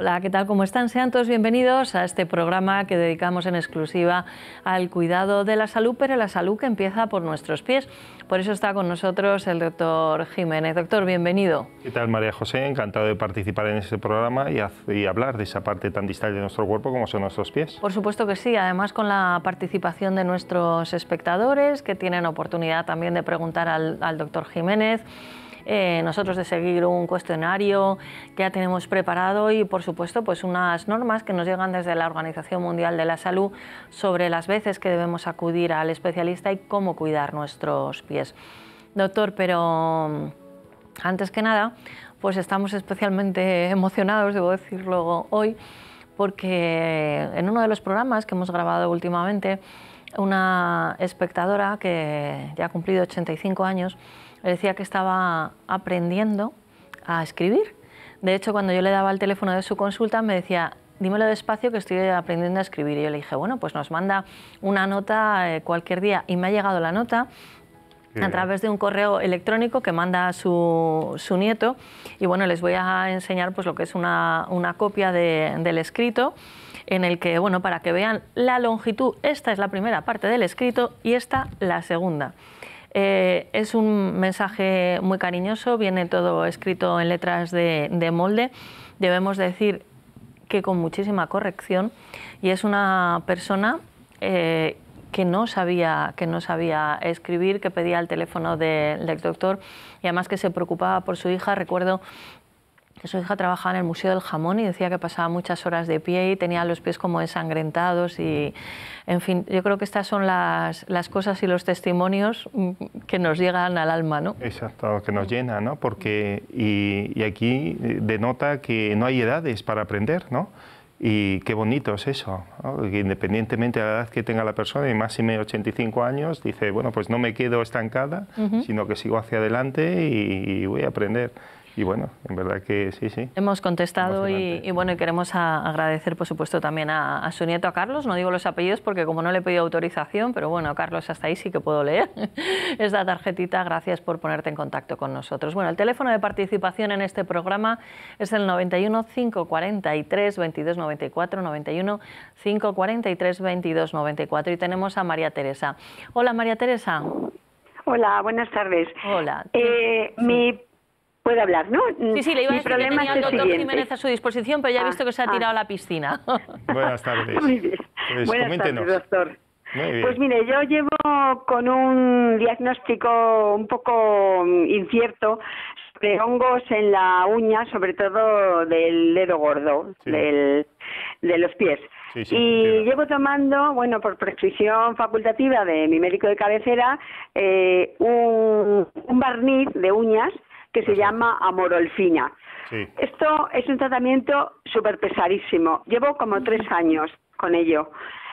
Hola, ¿qué tal? ¿Cómo están? Sean todos bienvenidos a este programa que dedicamos en exclusiva al cuidado de la salud, pero la salud que empieza por nuestros pies. Por eso está con nosotros el doctor Jiménez. Doctor, bienvenido. ¿Qué tal, María José? Encantado de participar en este programa y, hablar de esa parte tan distal de nuestro cuerpo como son nuestros pies. Por supuesto que sí, además con la participación de nuestros espectadores que tienen oportunidad también de preguntar al, al doctor Jiménez. Eh, nosotros de seguir un cuestionario que ya tenemos preparado y, por supuesto, pues unas normas que nos llegan desde la Organización Mundial de la Salud sobre las veces que debemos acudir al especialista y cómo cuidar nuestros pies. Doctor, pero mm, antes que nada, pues estamos especialmente emocionados, debo decirlo hoy, porque en uno de los programas que hemos grabado últimamente, una espectadora que ya ha cumplido 85 años, le decía que estaba aprendiendo a escribir. De hecho, cuando yo le daba el teléfono de su consulta, me decía, dímelo despacio que estoy aprendiendo a escribir. Y yo le dije, bueno, pues nos manda una nota eh, cualquier día. Y me ha llegado la nota a través de un correo electrónico que manda su, su, nieto. Y bueno, les voy a enseñar pues lo que es una, una copia del escrito en el que, bueno, para que vean la longitud, esta es la primera parte del escrito y esta la segunda. Eh, es un mensaje muy cariñoso, viene todo escrito en letras de, molde. Debemos decir que con muchísima corrección y es una persona eh, que no sabía que no sabía escribir, que pedía el teléfono del doctor y además que se preocupaba por su hija. Recuerdo que su hija trabajaba en el Museo del Jamón y decía que pasaba muchas horas de pie y tenía los pies como ensangrentados y, en fin, yo creo que estas son las, las cosas y los testimonios mm, que nos llegan al alma, ¿no? Exacto, que nos llena, ¿no? Porque, y, y aquí denota que no hay edades para aprender, ¿no? Y qué bonito es eso, que independientemente de la edad que tenga la persona, y más si me 85 años, dice, bueno, pues no me quedo estancada, sino que sigo hacia adelante y voy a aprender. Y bueno, en verdad que sí, sí. Hemos contestado y, bueno, y queremos agradecer, por supuesto, también a, su nieto, a Carlos. No digo los apellidos porque como no le he pedido autorización, pero bueno, Carlos, hasta ahí sí que puedo leer esta tarjetita. Gracias por ponerte en contacto con nosotros. Bueno, el teléfono de participación en este programa es el 91 543 2294, 91 543 2294 y tenemos a María Teresa. Hola, María Teresa. Hola, buenas tardes. Hola. Eh, Mi puede hablar, ¿no? Sí, sí, le iba a decir que tenía al doctor Jiménez a su disposición, pero ya he visto que se ha ah, tirado a la piscina. Buenas tardes. Muy bien. Pues, Buenas tardes, doctor. Pues mire, yo llevo con un diagnóstico un poco incierto de hongos en la uña, sobre todo del dedo gordo, del, de los pies. y llevo tomando, bueno, por prescripción facultativa de mi médico de cabecera, eh, un, un barniz de uñas que se llama amorolfina. Esto es un tratamiento súper pesadísimo. Llevo como tres años con ello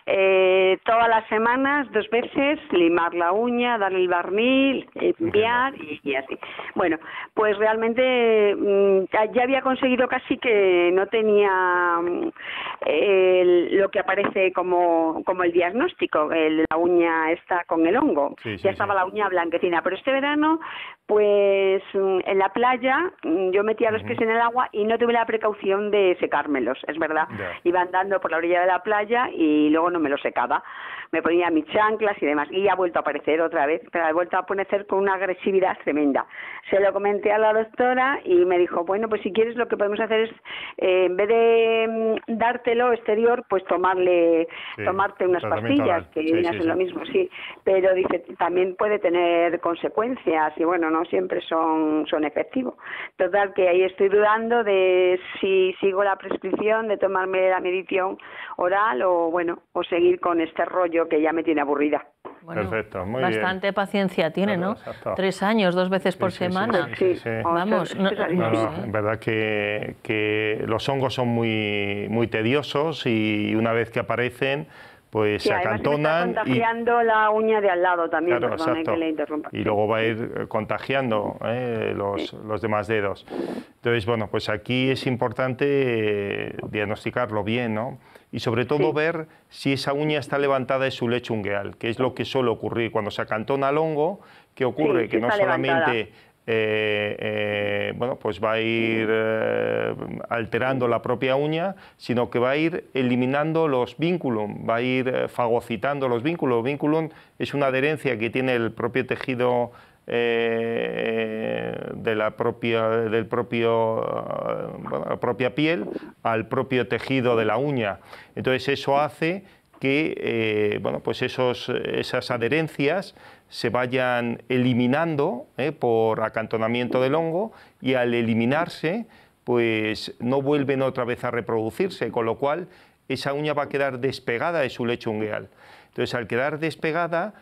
eh, todas las semanas, dos veces, limar la uña, darle el barniz, enviar y, así. Bueno, pues realmente mm, ya, había conseguido casi que no tenía mm, lo que aparece como, como el diagnóstico, la uña está con el hongo. ya estaba la uña blanquecina, pero este verano, pues mm, en la playa yo metía los pies en el agua y no tuve la precaución de secármelos, es verdad. Iba andando por la orilla de la playa y luego no me lo secaba. Me ponía mis chanclas y demás. Y ha vuelto a aparecer otra vez, pero ha vuelto a aparecer con una agresividad tremenda. Se lo comenté a la doctora y me dijo, bueno, pues si quieres lo que podemos hacer es, eh, en vez de mm, dártelo exterior, pues tomarle, tomarte unas pastillas, que vienen a lo mismo, sí. Pero dice, también puede tener consecuencias y bueno, no siempre son, son efectivos. Total, que ahí estoy dudando de si sigo la prescripción de tomarme la medición oral o bueno, o seguir con este rollo que ya me tiene aburrida. Perfecto, muy bastante paciencia tiene, ¿no? Tres años, dos veces por semana. Sí, Vamos, no, en verdad que, que, los hongos son muy, muy tediosos y una vez que aparecen, pues se acantonan. está contagiando la uña de al lado también, que le interrumpa. Y luego va a ir eh, contagiando eh, los, los, demás dedos. Entonces, bueno, pues aquí es importante eh, diagnosticarlo bien, ¿no? y sobre todo ver si esa uña está levantada de su lecho ungueal, que es lo que suele ocurrir cuando se acantona el hongo, que ocurre que no solamente eh, bueno, pues va a ir eh, alterando la propia uña, sino que va a ir eliminando los vínculum, va a ir fagocitando los vínculos. Vínculum es una adherencia que tiene el propio tejido de la propia, del propio, propia piel al propio tejido de la uña. Entonces eso hace que bueno, pues esos, esas adherencias se vayan eliminando ¿eh? por acantonamiento del hongo y al eliminarse pues no vuelven otra vez a reproducirse, con lo cual esa uña va a quedar despegada de su lecho ungueal. Entonces al quedar despegada,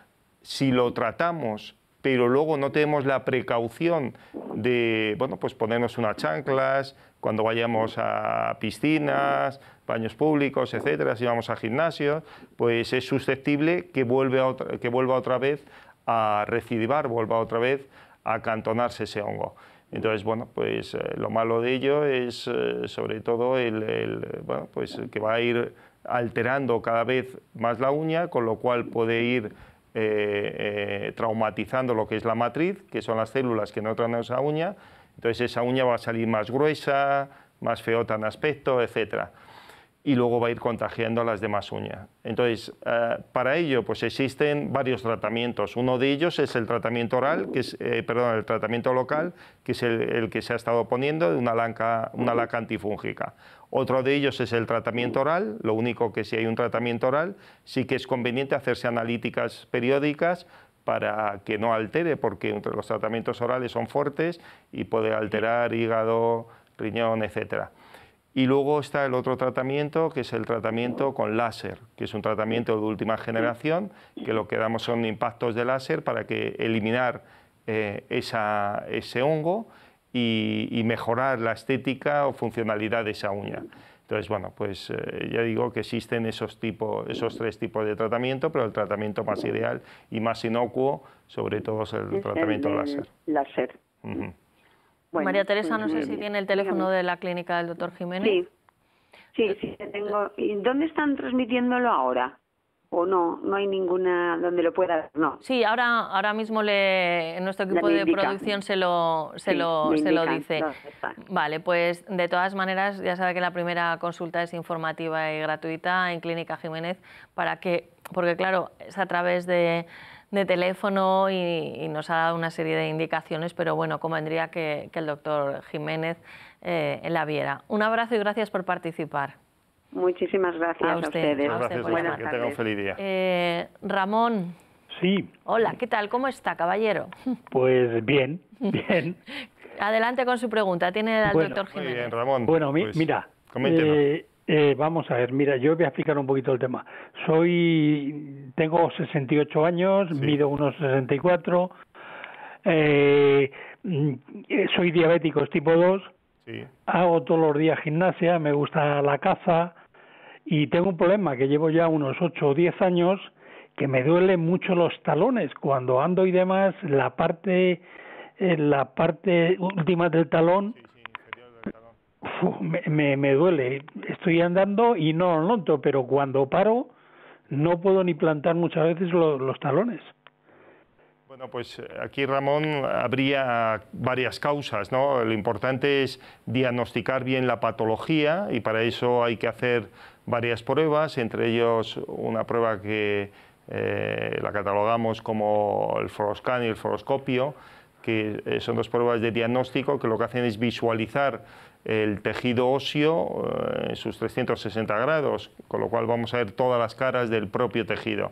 si lo tratamos pero luego no tenemos la precaución de bueno, pues ponernos unas chanclas cuando vayamos a piscinas, baños públicos, etcétera, si vamos a gimnasio, pues es susceptible que, vuelva que vuelva otra vez a recidivar, vuelva otra vez a acantonarse ese hongo. Entonces, bueno, pues eh, lo malo de ello es eh, sobre todo el, bueno, pues, que va a ir alterando cada vez más la uña, con lo cual puede ir eh, traumatizando lo que es la matriz, que son las células que no traen esa uña. Entonces esa uña va a salir más gruesa, más feota en aspecto, etcétera y luego va a ir contagiando a las demás uñas. Entonces, eh, para ello, pues existen varios tratamientos. Uno de ellos es el tratamiento oral, que es, eh, perdón, el tratamiento local, que es el, que se ha estado poniendo de una, laca, una laca antifúngica. Otro de ellos es el tratamiento oral, lo único que si hay un tratamiento oral, sí que es conveniente hacerse analíticas periódicas para que no altere, porque los tratamientos orales son fuertes y puede alterar hígado, riñón, etcétera. Y luego está el otro tratamiento, que es el tratamiento con láser, que es un tratamiento de última generación, que lo que damos son impactos de láser para que eliminar eh, ese hongo y, mejorar la estética o funcionalidad de esa uña. Entonces, bueno, pues eh, ya digo que existen esos, esos tres tipos de tratamiento, pero el tratamiento más ideal y más inocuo, sobre todo, es el tratamiento láser. Láser. María Teresa, no sé si tiene el teléfono de la clínica del doctor Jiménez. Sí, sí, sí, tengo. ¿Y dónde están transmitiéndolo ahora? ¿O no? No hay ninguna donde lo pueda no. Sí, ahora, ahora mismo le, nuestro equipo de producción se lo, se lo, se lo dice. vale, pues de todas maneras, ya sabe que la primera consulta es informativa y gratuita en Clínica Jiménez para que, porque claro, es a través de de teléfono y, nos ha dado una serie de indicaciones, pero bueno, convendría que, que el doctor Jiménez eh, la viera. Un abrazo y gracias por participar. Muchísimas gracias a, ustedes. Buenas que tenga un feliz día. Eh, Ramón. Sí. Hola, ¿qué tal? ¿Cómo está, caballero? Pues bien, bien. Adelante con su pregunta. Tiene al doctor Jiménez. Muy bien, Ramón. Bueno, pues, mira, eh, eh, vamos a ver, mira, yo voy a explicar un poquito el tema. Soy, tengo 68 años, mido unos 64, eh, mm, soy diabético tipo 2, hago todos los días gimnasia, me gusta la caza y tengo un problema que llevo ya unos 8 o 10 años que me duelen mucho los talones. Cuando ando y demás, la parte, eh, la parte última del talón me, me, duele. Estoy andando y no lo noto, pero cuando paro no puedo ni plantar muchas veces los talones. Bueno, pues eh, aquí Ramón habría varias causas, ¿no? Lo importante es diagnosticar bien la patología y para eso hay que hacer varias pruebas, entre ellos una prueba que eh, la catalogamos como el Foroscan y el Foroscopio, que eh, son dos pruebas de diagnóstico que lo que hacen es visualizar el tejido óseo eh, en sus 360 grados, con lo cual vamos a ver todas las caras del propio tejido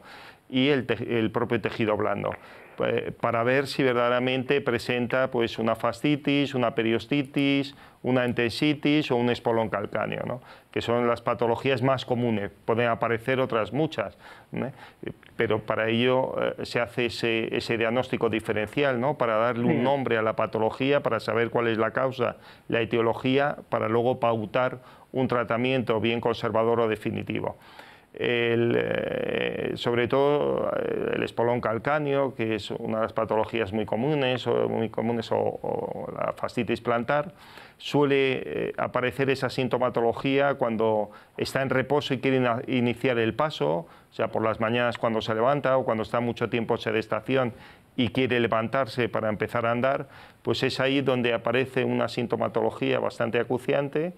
y el, el propio tejido blando. Eh, para ver si verdaderamente presenta pues, una fascitis, una periostitis, una entesitis o un espolón calcáneo, ¿no? que son las patologías más comunes. Pueden aparecer otras muchas, pero para ello eh, se hace ese, ese, diagnóstico diferencial, ¿no? para darle un nombre a la patología, para saber cuál es la causa, la etiología, para luego pautar un tratamiento bien conservador o definitivo eh, sobre todo eh, el espolón calcáneo, que es una de las patologías muy comunes o, muy comunes, o, la fascitis plantar, suele eh, aparecer esa sintomatología cuando está en reposo y quiere iniciar el paso, o sea, por las mañanas cuando se levanta o cuando está mucho tiempo en sedestación y quiere levantarse para empezar a andar, pues es ahí donde aparece una sintomatología bastante acuciante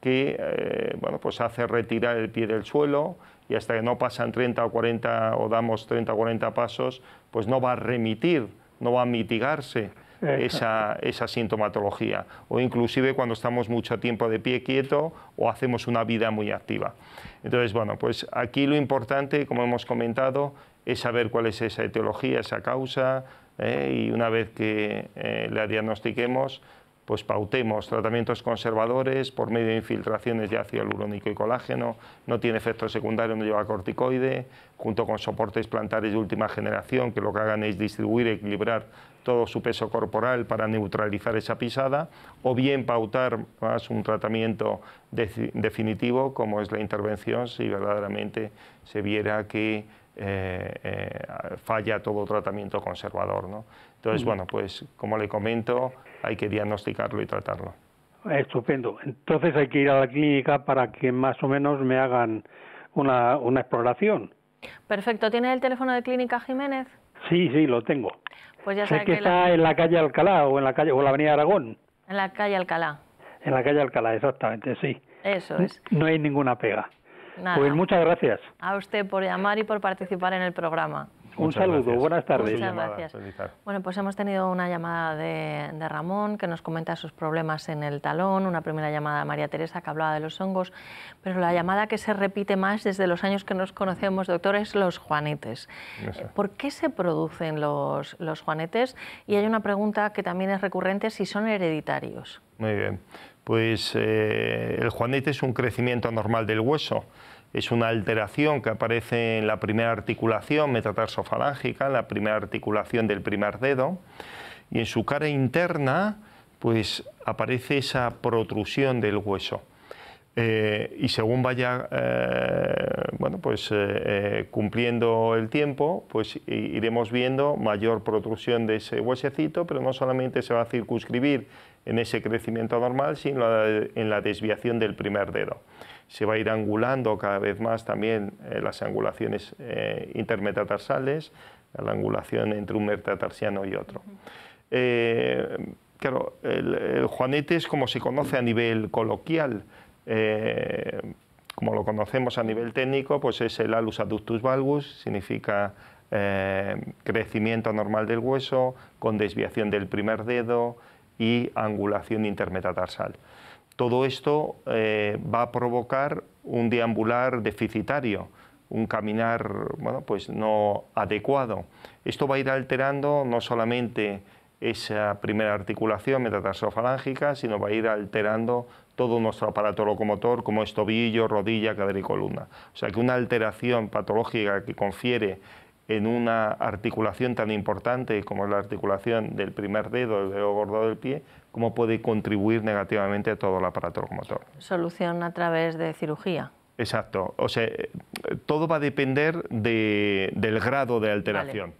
que bueno, pues hace retirar el pie del suelo y hasta que no pasan 30 o 40 o damos 30 o 40 pasos, pues no va a remitir, no va a mitigarse esa, esa, sintomatología o inclusive cuando estamos mucho tiempo de pie quieto o hacemos una vida muy activa. Entonces, bueno, pues aquí lo importante, como hemos comentado, es saber cuál es esa etiología, esa causa, ¿eh? y una vez que eh, la diagnostiquemos, pues pautemos tratamientos conservadores por medio de infiltraciones de ácido hialurónico y colágeno, no tiene efecto secundario, no lleva corticoide, junto con soportes plantares de última generación que lo que hagan es distribuir y equilibrar todo su peso corporal para neutralizar esa pisada, o bien pautar más un tratamiento definitivo como es la intervención si verdaderamente se viera que eh, eh, falla todo tratamiento conservador. ¿no? Entonces, bueno, pues como le comento, hay que diagnosticarlo y tratarlo. Estupendo. Entonces hay que ir a la clínica para que más o menos me hagan una, una exploración. Perfecto. ¿Tiene el teléfono de Clínica Jiménez? Sí, sí, lo tengo. Pues ya sé que, está en la calle Alcalá o en la calle o la Avenida Aragón. En la calle Alcalá. En la calle Alcalá, exactamente, sí. Eso es. No hay ninguna pega. Pues muchas gracias. A usted por llamar y por participar en el programa. Un saludo, buenas tardes. Muchas gracias. Bueno, pues hemos tenido una llamada de, de, Ramón que nos comenta sus problemas en el talón, una primera llamada de María Teresa que hablaba de los hongos, pero la llamada que se repite más desde los años que nos conocemos, doctor, es los juanetes. ¿Por qué se producen los, los juanetes? Y hay una pregunta que también es recurrente, si son hereditarios. Muy bien, pues eh, el juanete es un crecimiento normal del hueso es una alteración que aparece en la primera articulación metatarsofalángica, en la primera articulación del primer dedo, y en su cara interna pues aparece esa protrusión del hueso. Eh, y según vaya eh, bueno, pues, eh, cumpliendo el tiempo, pues iremos viendo mayor protrusión de ese huesecito, pero no solamente se va a circunscribir en ese crecimiento normal, sino en la desviación del primer dedo se va a ir angulando cada vez más también eh, las angulaciones eh, intermetatarsales, la angulación entre un metatarsiano y otro. Eh, claro, el, juanete es como se conoce a nivel coloquial, como lo conocemos a nivel técnico, pues es el alus adductus valgus, significa crecimiento normal del hueso, con desviación del primer dedo y angulación intermetatarsal todo esto eh, va a provocar un deambular deficitario, un caminar bueno, pues no adecuado. Esto va a ir alterando no solamente esa primera articulación metatarsofalángica, sino va a ir alterando todo nuestro aparato locomotor, como es tobillo, rodilla, cadera y columna. O sea que una alteración patológica que confiere en una articulación tan importante como es la articulación del primer dedo, el dedo gordo del pie, cómo puede contribuir negativamente a todo el aparato locomotor. Solución a través de cirugía. Exacto. O sea, todo va a depender del grado de alteración.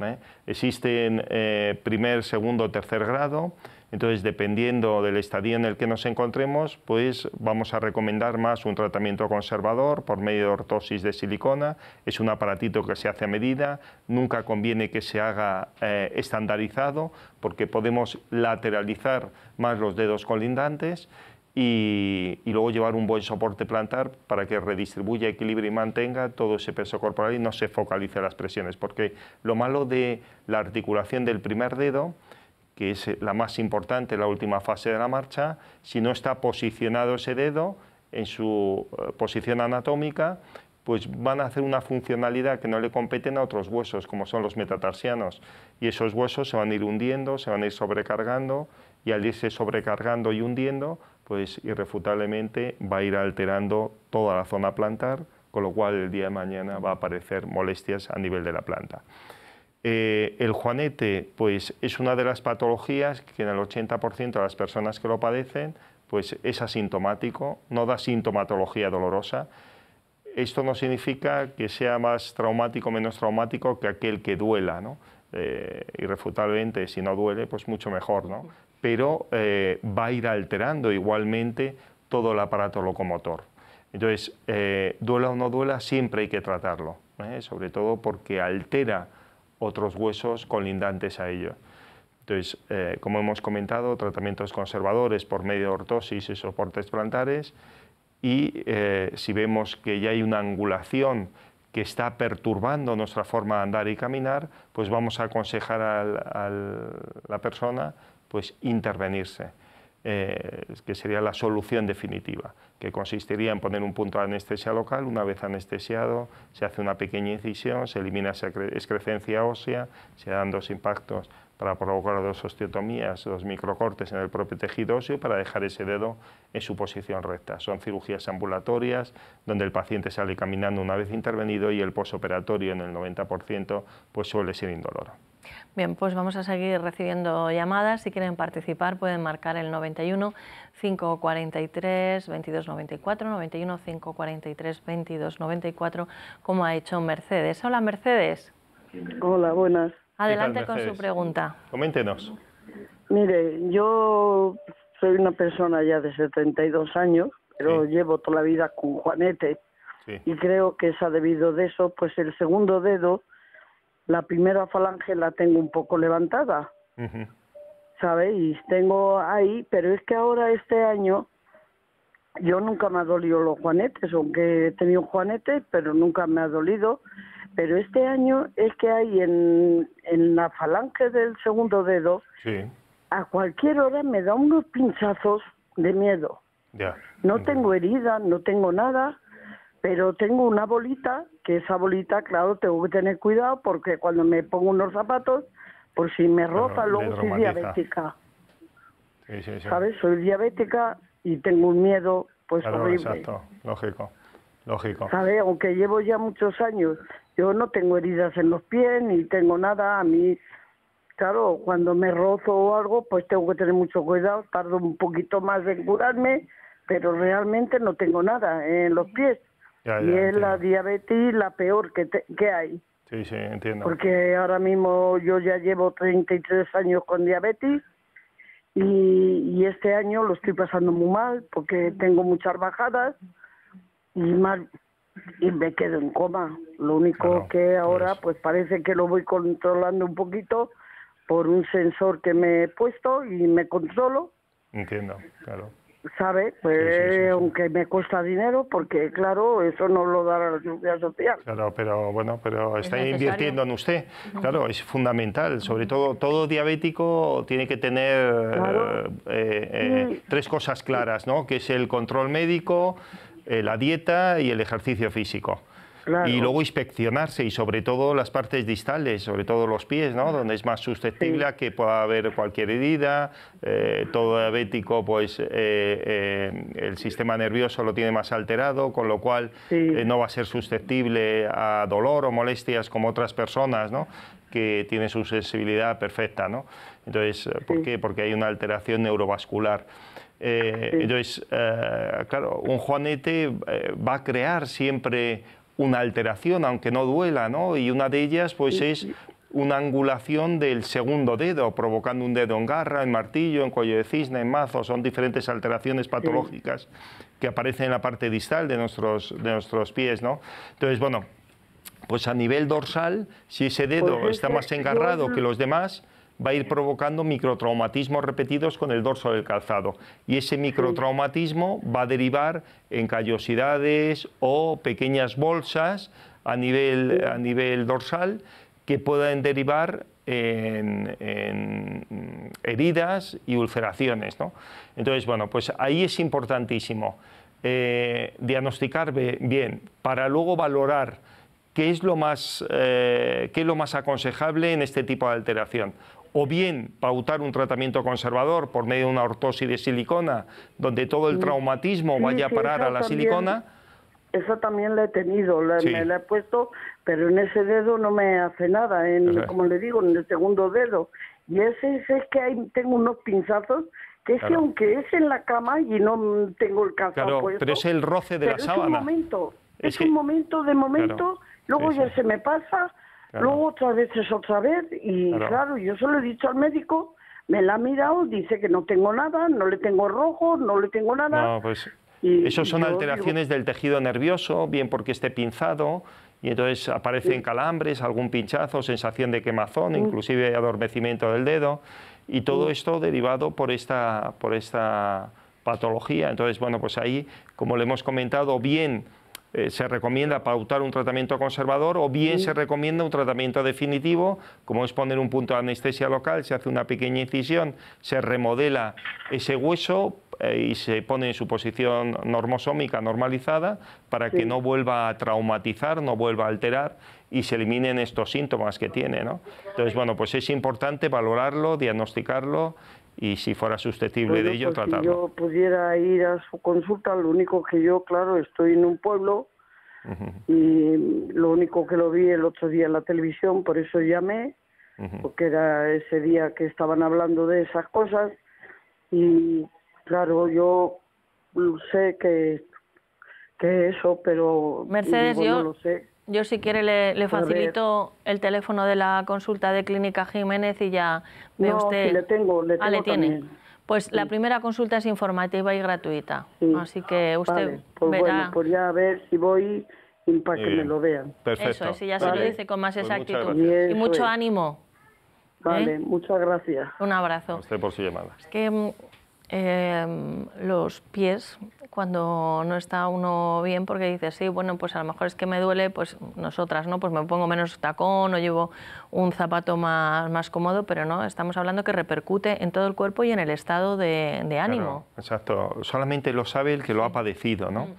¿eh? Existen eh, primer, segundo, tercer grado. Entonces, dependiendo del estadio en el que nos encontremos, pues vamos a recomendar más un tratamiento conservador por medio de ortosis de silicona. Es un aparatito que se hace a medida. Nunca conviene que se haga eh, estandarizado porque podemos lateralizar más los dedos colindantes y, luego llevar un buen soporte plantar para que redistribuya, equilibre y mantenga todo ese peso corporal y no se focalice las presiones. Porque lo malo de la articulación del primer dedo que es eh, la más importante, la última fase de la marcha, si no está posicionado ese dedo en su eh, posición anatómica, pues van a hacer una funcionalidad que no le competen a otros huesos, como son los metatarsianos. Y esos huesos se van a ir hundiendo, se van a ir sobrecargando, y al irse sobrecargando y hundiendo, pues irrefutablemente va a ir alterando toda la zona plantar, con lo cual el día de mañana va a aparecer molestias a nivel de la planta. Eh, el juanete pues, es una de las patologías que en el 80% de las personas que lo padecen pues, es asintomático, no da sintomatología dolorosa. Esto no significa que sea más traumático o menos traumático que aquel que duela. ¿no? Eh, irrefutablemente, si no duele, pues mucho mejor. ¿no? Pero eh, va a ir alterando igualmente todo el aparato locomotor. Entonces, duela o no duela, siempre hay que tratarlo, sobre todo porque altera otros huesos colindantes a ello. Entonces, eh, como hemos comentado, tratamientos conservadores por medio de ortosis y soportes plantares y eh, si vemos que ya hay una angulación que está perturbando nuestra forma de andar y caminar, pues vamos a aconsejar a la persona pues intervenirse, eh, que sería la solución definitiva, que consistiría en poner un punto de anestesia local, una vez anestesiado se hace una pequeña incisión, se elimina esa excrecencia ósea, se dan dos impactos para provocar dos osteotomías, dos microcortes en el propio tejido óseo para dejar ese dedo en su posición recta. Son cirugías ambulatorias donde el paciente sale caminando una vez intervenido y el posoperatorio en el 90% pues suele ser indoloro. Bien, pues vamos a seguir recibiendo llamadas. Si quieren participar pueden marcar el 91 543 2294, 91 543 2294, como ha hecho Mercedes. Hola Mercedes. Hola, buenas. Adelante con su pregunta. Coméntenos. Mire, yo soy una persona ya de 72 años, pero llevo toda la vida con Juanete y creo que es a debido de eso, pues el segundo dedo, la primera falange la tengo un poco levantada, ¿sabéis? Tengo ahí, pero es que ahora este año yo nunca me ha dolido los juanetes, aunque he tenido juanetes, pero nunca me ha dolido. Pero este año es que hay en, en la falange del segundo dedo, a cualquier hora me da unos pinchazos de miedo. No tengo herida, no tengo nada, pero tengo una bolita, que esa bolita, claro, tengo que tener cuidado porque cuando me pongo unos zapatos, por si me roza, luego soy diabética. ¿Sabes? Soy diabética y tengo un miedo, pues horrible. Exacto, lógico, lógico. ¿Sabes? Aunque llevo ya muchos años yo no tengo heridas en los pies ni tengo nada. A mí, claro, cuando me rozo o algo, pues tengo que tener mucho cuidado. Tardo un poquito más en curarme, pero realmente no tengo nada en los pies. Y es la diabetes la peor que, que hay. Sí, sí, entiendo. Porque ahora mismo yo ya llevo 33 años con diabetes y, y este año lo estoy pasando muy mal porque tengo muchas bajadas y más y me quedo en coma. Lo único que ahora pues parece que lo voy controlando un poquito por un sensor que me he puesto y me controlo. Entiendo, claro. ¿Sabe? Pues aunque me cuesta dinero, porque claro, eso no lo da la seguridad social. Claro, pero bueno, pero está invirtiendo en usted. Claro, es fundamental. Sobre todo, todo diabético tiene que tener eh, eh, tres cosas claras, ¿no? Que es el control médico, eh, la dieta y el ejercicio físico. Y luego inspeccionarse y sobre todo las partes distales, sobre todo los pies, ¿no? donde es más susceptible a que pueda haber cualquier herida. Eh, todo diabético, pues eh, el sistema nervioso lo tiene más alterado, con lo cual no va a ser susceptible a dolor o molestias como otras personas, ¿no? que tienen su sensibilidad perfecta. ¿no? Entonces, ¿por qué? Porque hay una alteración neurovascular. Eh, entonces, eh, claro, un juanete eh, va a crear siempre una alteración, aunque no duela, ¿no? Y una de ellas, pues, es una angulación del segundo dedo, provocando un dedo en garra, en martillo, en cuello de cisne, en mazo. Son diferentes alteraciones patológicas que aparecen en la parte distal de nuestros, de nuestros pies, ¿no? Entonces, bueno, pues a nivel dorsal, si ese dedo pues está más engarrado que los demás, va a ir provocando microtraumatismos repetidos con el dorso del calzado. Y ese microtraumatismo va a derivar en callosidades o pequeñas bolsas a nivel, a nivel dorsal que pueden derivar en, heridas y ulceraciones. Entonces, bueno, pues ahí es importantísimo eh, diagnosticar bien para luego valorar qué es lo más, eh, qué es lo más aconsejable en este tipo de alteración o bien pautar un tratamiento conservador por medio de una ortosis de silicona, donde todo el traumatismo vaya a parar a la silicona. Esa también la he tenido, me la he puesto, pero en ese dedo no me hace nada, en, como le digo, en el segundo dedo. Y ese, es que hay, tengo unos pinzazos que es que aunque es en la cama y no tengo el calzado claro, pero es el roce de la sábana. Es un momento, es, un momento de momento, luego ya se me pasa Luego otra vez es otra vez y claro. yo se lo he dicho al médico, me la ha mirado, dice que no tengo nada, no le tengo rojo, no le tengo nada. pues Esos son alteraciones del tejido nervioso, bien porque esté pinzado, y entonces aparecen calambres, algún pinchazo, sensación de quemazón, inclusive adormecimiento del dedo, y todo esto derivado por esta, por esta patología. Entonces, bueno, pues ahí, como le hemos comentado, bien eh, se recomienda pautar un tratamiento conservador o bien se recomienda un tratamiento definitivo, como es poner un punto de anestesia local, se hace una pequeña incisión, se remodela ese hueso eh, y se pone en su posición normosómica normalizada para que no vuelva a traumatizar, no vuelva a alterar y se eliminen estos síntomas que tiene. ¿no? Entonces, bueno, pues es importante valorarlo, diagnosticarlo y si fuera susceptible de ello, tratarlo. Si yo pudiera ir a su consulta, lo único que yo, claro, estoy en un pueblo y lo único que lo vi el otro día en la televisión, por eso llamé, porque era ese día que estaban hablando de esas cosas y claro, yo sé que, que eso, pero Mercedes, yo, lo sé. Yo si quiere le, facilito el teléfono de la consulta de Clínica Jiménez y ya ve no, usted. le tengo, le ah, tengo tiene. Pues la primera consulta es informativa y gratuita, así que usted pues verá. Bueno, pues ya a ver si voy para que me lo vean. Perfecto. Eso, ya se lo dice con más pues exactitud. y mucho ánimo. Vale, ¿eh? muchas gracias. Un abrazo. A usted por su llamada. Es que Em, los pies cuando no está uno bien porque dice sí bueno pues a lo mejor es que me duele pues nosotras no pues me pongo menos tacón o llevo un zapato más, más cómodo pero no estamos hablando que repercute en todo el cuerpo y en el estado de, ánimo. Exacto. Solamente lo sabe el que lo ha padecido no mm.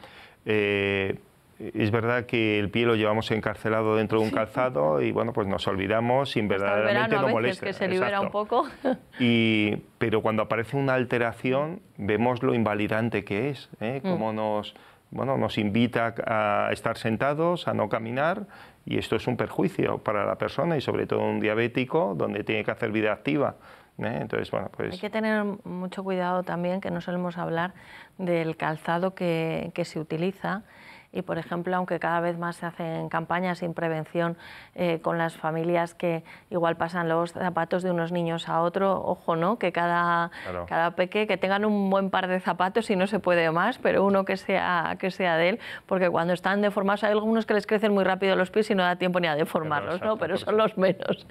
eh, es verdad que el pie lo llevamos encarcelado dentro de un calzado y bueno, pues nos olvidamos sin verdaderamente no molesta. que se libera un poco. Y, pero cuando aparece una alteración vemos lo invalidante que es, ¿eh? Mm. cómo nos, bueno, nos invita a estar sentados, a no caminar y esto es un perjuicio para la persona y sobre todo un diabético donde tiene que hacer vida activa. ¿eh? Entonces, bueno, pues... Hay que tener mucho cuidado también, que no solemos hablar del calzado que, que se utiliza y, por ejemplo, aunque cada vez más se hacen campañas sin prevención eh, con las familias que igual pasan los zapatos de unos niños a otro, ojo, ¿no? Que cada, cada peque, que tengan un buen par de zapatos y no se puede más, pero uno que sea, que sea de él, porque cuando están deformados hay algunos que les crecen muy rápido los pies y no da tiempo ni a deformarlos, ¿no? Pero son los menos.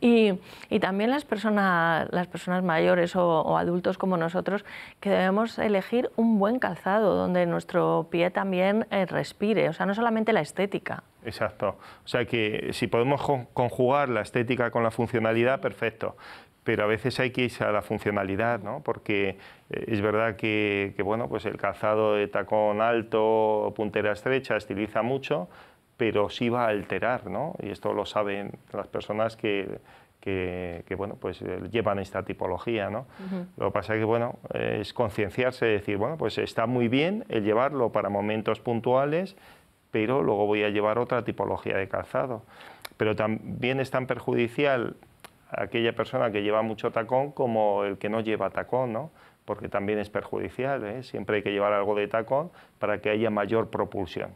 Y, y también las personas, las personas mayores o adultos como nosotros, que debemos elegir un buen calzado, donde nuestro pie también eh, respire, o sea, no solamente la estética. Exacto. O sea que si podemos conjugar la estética con la funcionalidad, perfecto. Pero a veces hay que irse a la funcionalidad, ¿no? Porque eh, es verdad que, bueno, pues el calzado de tacón alto, puntera estrecha, estiliza mucho, pero sí va a alterar, ¿no? Y esto lo saben las personas que, que, bueno, pues eh, llevan esta tipología. ¿no? Lo que pasa es que bueno, es concienciarse, decir, bueno, pues está muy bien el llevarlo para momentos puntuales, pero luego voy a llevar otra tipología de calzado. Pero también es tan perjudicial aquella persona que lleva mucho tacón como el que no lleva tacón, ¿no? porque también es perjudicial. ¿eh? Siempre hay que llevar algo de tacón para que haya mayor propulsión.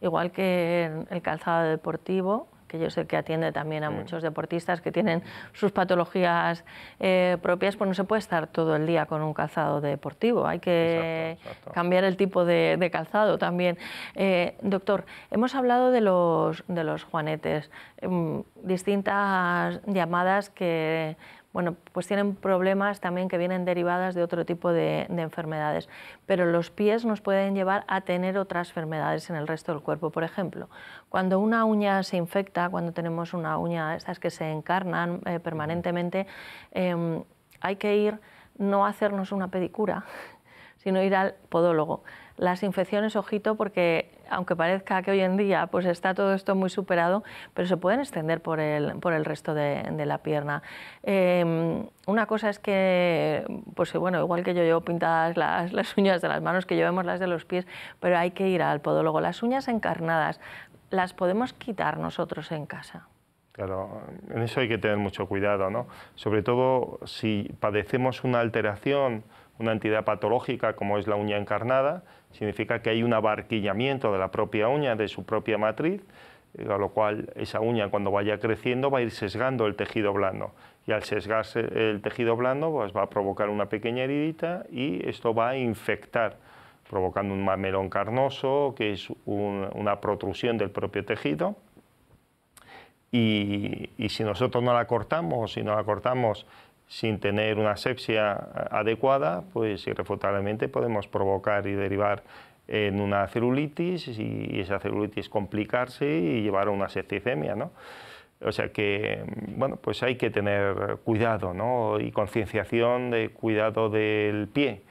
Igual que el calzado deportivo, que yo sé que atiende también a muchos deportistas que tienen sus patologías eh, propias, pues no se puede estar todo el día con un calzado deportivo, hay que cambiar el tipo de, calzado también. Eh, doctor, hemos hablado de los, de los juanetes, em, distintas llamadas que bueno, pues tienen problemas también que vienen derivadas de otro tipo de, enfermedades. Pero los pies nos pueden llevar a tener otras enfermedades en el resto del cuerpo. Por ejemplo, cuando una uña se infecta, cuando tenemos una uña, estas que se encarnan eh, permanentemente, em, hay que ir, no hacernos una pedicura, sino ir al podólogo. Las infecciones, ojito, porque aunque parezca que hoy en día pues está todo esto muy superado, pero se pueden extender por el, por el resto de, la pierna. Em, una cosa es que, pues bueno, igual que yo llevo pintadas las, las uñas de las manos, que llevemos las de los pies, pero hay que ir al podólogo. Las uñas encarnadas, ¿las podemos quitar nosotros en casa? Claro, en eso hay que tener mucho cuidado, ¿no? Sobre todo si padecemos una alteración, una entidad patológica como es la uña encarnada, significa que hay un abarquillamiento de la propia uña, de su propia matriz, eh, a lo cual esa uña cuando vaya creciendo va a ir sesgando el tejido blando y al sesgarse el tejido blando pues va a provocar una pequeña heridita y esto va a infectar provocando un mamelón carnoso, que es una protrusión del propio tejido. Y, si nosotros no la cortamos, si no la cortamos sin tener una asepsia adecuada, pues irrefutablemente podemos provocar y derivar en una celulitis y esa celulitis complicarse y llevar a una septicemia, ¿no? O sea que, bueno, pues hay que tener cuidado, ¿no? Y concienciación de cuidado del pie.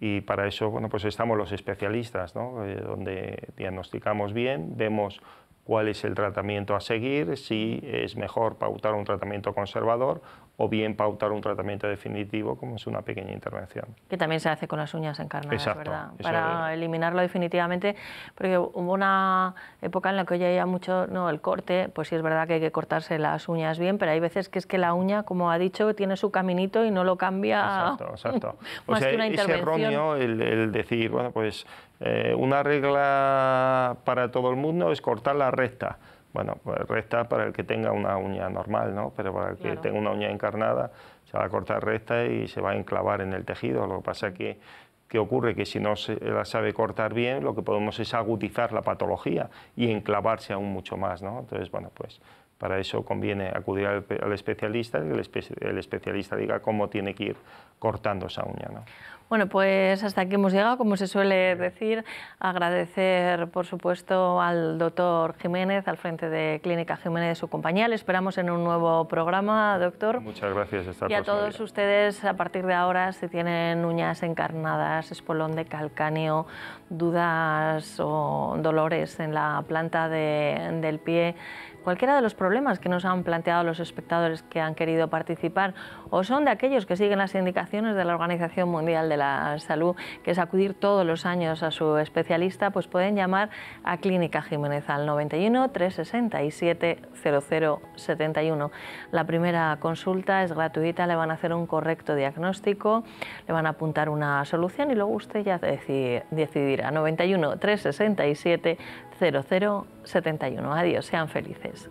Y para eso, bueno, pues estamos los especialistas, ¿no? Eh, donde diagnosticamos bien, vemos cuál es el tratamiento a seguir, si es mejor pautar un tratamiento conservador o bien pautar un tratamiento definitivo como es una pequeña intervención. Que también se hace con las uñas encarnadas, ¿verdad? Para eliminarlo definitivamente, porque hubo una época en la que oía mucho no, el corte, pues sí es verdad que hay que cortarse las uñas bien, pero hay veces que es que la uña, como ha dicho, tiene su caminito y no lo cambia. Exacto, exacto. o sea, es erróneo el, decir, bueno, pues eh, una regla para todo el mundo es cortar la recta bueno, pues recta para el que tenga una uña normal, ¿no? Pero para el que tenga una uña encarnada se va a cortar recta y se va a enclavar en el tejido. Lo que pasa es que ¿Qué ocurre? Que si no se la sabe cortar bien, lo que podemos es agudizar la patología y enclavarse aún mucho más, ¿no? Entonces, bueno, pues para eso conviene acudir al, especialista y el, el, especialista diga cómo tiene que ir cortando esa uña, ¿no? Bueno, pues hasta aquí hemos llegado, como se suele decir. Agradecer, por supuesto, al doctor Jiménez, al frente de Clínica Jiménez de su compañía. Le esperamos en un nuevo programa, doctor. Muchas gracias. y a todos ustedes, a partir de ahora, si tienen uñas encarnadas, espolón de calcáneo, dudas o dolores en la planta del pie, cualquiera de los problemas que nos han planteado los espectadores que han querido participar o son de aquellos que siguen las indicaciones de la Organización Mundial de la Salud, que es acudir todos los años a su especialista, pues pueden llamar a Clínica Jiménez al 91 367 0071. La primera consulta es gratuita, le van a hacer un correcto diagnóstico, le van a apuntar una solución y luego usted ya decidirá. 91 367 0071. Adiós, sean felices.